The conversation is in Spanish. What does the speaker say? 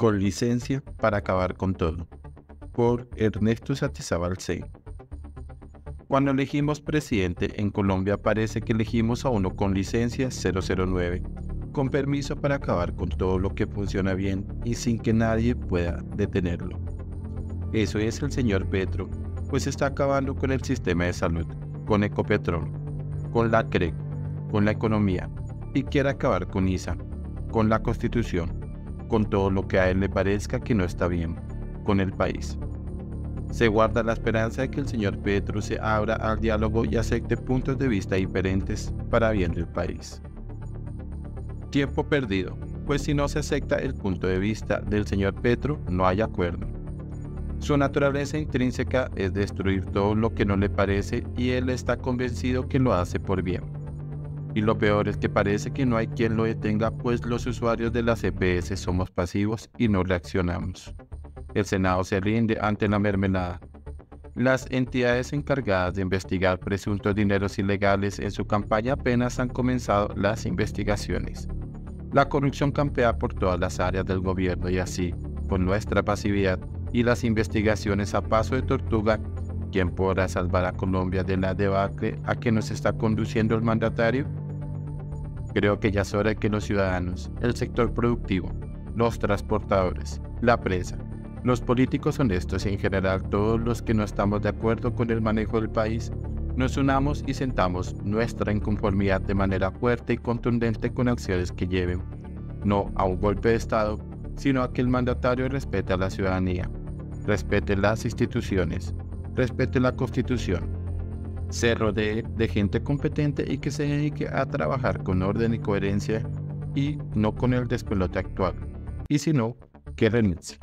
Con licencia para acabar con todo. Por Ernesto Satizabal C. Cuando elegimos presidente en Colombia parece que elegimos a uno con licencia 009, con permiso para acabar con todo lo que funciona bien y sin que nadie pueda detenerlo. Eso es el señor Petro, pues está acabando con el sistema de salud, con Ecopetrol, con la CREC, con la economía, y quiere acabar con ISA, con la constitución, con todo lo que a él le parezca que no está bien, con el país. Se guarda la esperanza de que el señor Petro se abra al diálogo y acepte puntos de vista diferentes para bien del país. Tiempo perdido, pues si no se acepta el punto de vista del señor Petro, no hay acuerdo. Su naturaleza intrínseca es destruir todo lo que no le parece y él está convencido que lo hace por bien. Y lo peor es que parece que no hay quien lo detenga, pues los usuarios de la CPS somos pasivos y no reaccionamos. El Senado se rinde ante la mermelada. Las entidades encargadas de investigar presuntos dineros ilegales en su campaña apenas han comenzado las investigaciones. La corrupción campea por todas las áreas del gobierno y así, con nuestra pasividad y las investigaciones a paso de tortuga, ¿quién podrá salvar a Colombia de la debacle a que nos está conduciendo el mandatario? Creo que ya es hora de que los ciudadanos, el sector productivo, los transportadores, la prensa, los políticos honestos y en general todos los que no estamos de acuerdo con el manejo del país, nos unamos y sentamos nuestra inconformidad de manera fuerte y contundente con acciones que lleven, no a un golpe de Estado, sino a que el mandatario respete a la ciudadanía, respete las instituciones, respete la Constitución, se rodee de gente competente y que se dedique a trabajar con orden y coherencia y no con el despelote actual. Y si no, que renuncie.